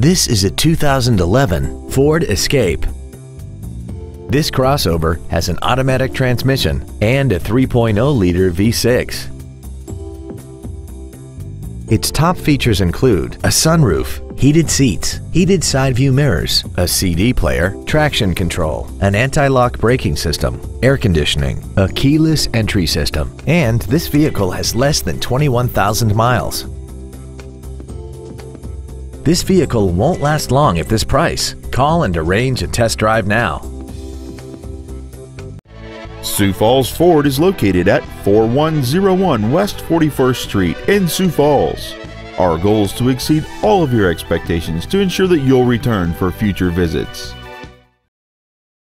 This is a 2011 Ford Escape. This crossover has an automatic transmission and a 3.0-liter V6. Its top features include a sunroof, heated seats, heated side view mirrors, a CD player, traction control, an anti-lock braking system, air conditioning, a keyless entry system, and this vehicle has less than 21,000 miles. This vehicle won't last long at this price. Call and arrange a test drive now. Sioux Falls Ford is located at 4101 West 41st Street in Sioux Falls. Our goal is to exceed all of your expectations to ensure that you'll return for future visits.